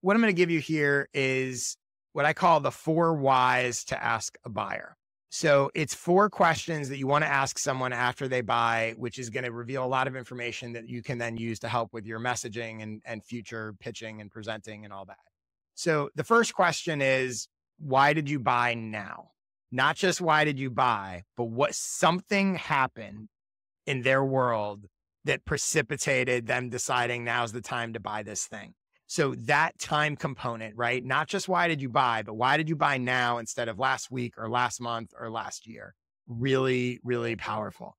what I'm going to give you here is what I call the four whys to ask a buyer. So it's four questions that you want to ask someone after they buy, which is going to reveal a lot of information that you can then use to help with your messaging and, and future pitching and presenting and all that. So the first question is, why did you buy now? Not just why did you buy, but what something happened in their world that precipitated them deciding now's the time to buy this thing. So that time component, right? Not just why did you buy, but why did you buy now instead of last week or last month or last year? Really, really powerful.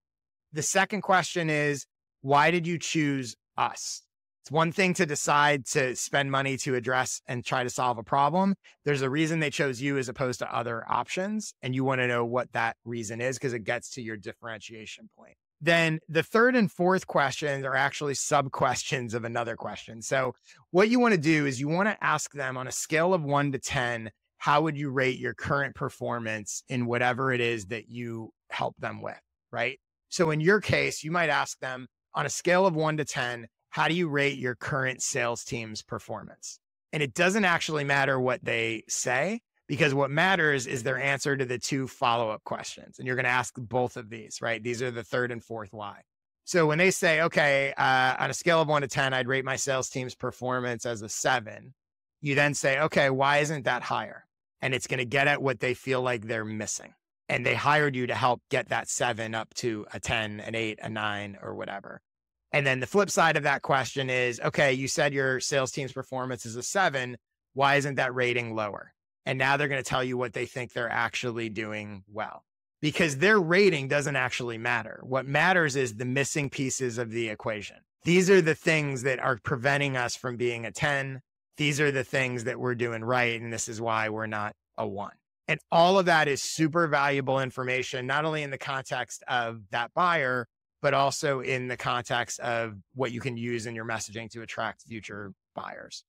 The second question is, why did you choose us? It's one thing to decide to spend money to address and try to solve a problem. There's a reason they chose you as opposed to other options. And you want to know what that reason is because it gets to your differentiation point. Then the third and fourth questions are actually sub questions of another question. So, what you want to do is you want to ask them on a scale of one to 10, how would you rate your current performance in whatever it is that you help them with? Right. So, in your case, you might ask them on a scale of one to 10, how do you rate your current sales team's performance? And it doesn't actually matter what they say because what matters is their answer to the two follow up questions. And you're going to ask both of these, right? These are the third and fourth why. So when they say, okay, uh, on a scale of one to 10, I'd rate my sales team's performance as a seven, you then say, okay, why isn't that higher? And it's going to get at what they feel like they're missing. And they hired you to help get that seven up to a 10, an eight, a nine, or whatever. And then the flip side of that question is, okay, you said your sales team's performance is a seven. Why isn't that rating lower? And now they're going to tell you what they think they're actually doing well because their rating doesn't actually matter. What matters is the missing pieces of the equation. These are the things that are preventing us from being a 10. These are the things that we're doing right. And this is why we're not a one. And all of that is super valuable information, not only in the context of that buyer, but also in the context of what you can use in your messaging to attract future buyers.